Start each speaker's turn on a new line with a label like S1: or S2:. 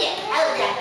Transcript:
S1: it. I love that.